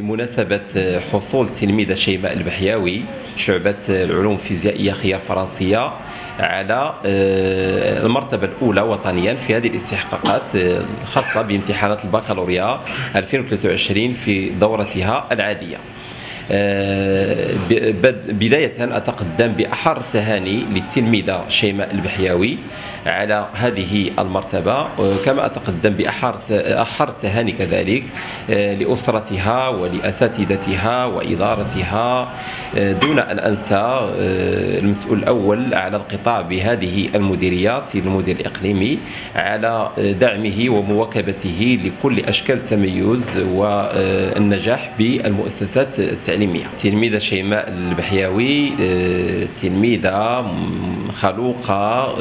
بمناسبة حصول التلميذة شيماء البحياوي شعبة العلوم الفيزيائية خيار فرنسية على آه، المرتبة الأولى وطنيا في هذه الاستحقاقات آه، الخاصة بامتحانات البكالوريا 2023 في دورتها العادية. آه، بداية أتقدم بأحر التهاني للتلميذة شيماء البحياوي على هذه المرتبة. كما أتقدم بأحر أحر التهاني كذلك آه، لأسرتها ولأساتذتها وإدارتها آه، دون أن أنسى آه، المسؤول الأول على القطاع بهذه المديرية سيد المدير الإقليمي على دعمه ومواكبته لكل أشكال التميز والنجاح بالمؤسسات التعليمية. تلميذة شيماء البحياوي تلميذة خلوقة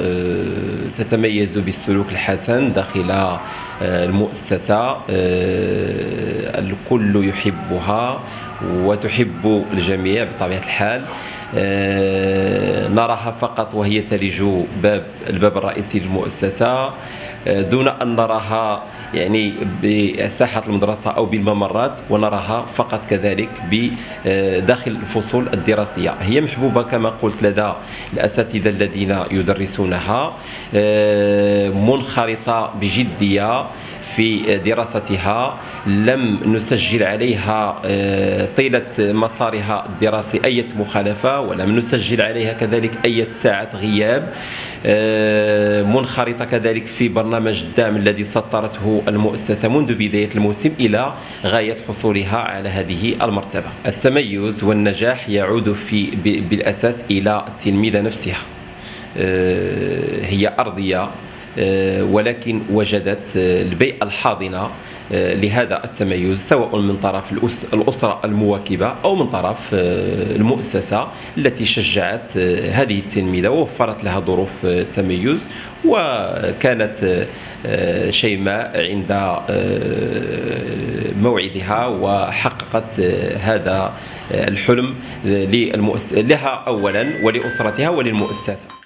تتميز بالسلوك الحسن داخل آه، المؤسسة آه، الكل يحبها وتحب الجميع بطبيعة الحال. آه، نراها فقط وهي تلج باب الباب الرئيسي للمؤسسة دون أن نراها يعني بساحة المدرسة أو بالممرات ونراها فقط كذلك بداخل الفصول الدراسية. هي محبوبة كما قلت لدى الأساتذة الذين يدرسونها آه، منخرطة بجدية في دراستها لم نسجل عليها آه، طيلة مسارها الدراسي أي مخالفة ولم نسجل عليها كذلك أي ساعة غياب آه، منخرطة كذلك في برنامج الدعم الذي سطرته المؤسسة منذ بداية الموسم إلى غاية حصولها على هذه المرتبة. التميز والنجاح يعود في بالأساس إلى التلميذة نفسها آه، هي أرضية ولكن وجدت آه، البيئة الحاضنة آه، لهذا التميز سواء من طرف الأسرة المواكبة أو من طرف المؤسسة التي شجعت هذه التلميذة ووفرت لها ظروف تميز وكانت شيماء عند موعدها وحققت هذا الحلم لها أولا ولأسرتها وللمؤسسة.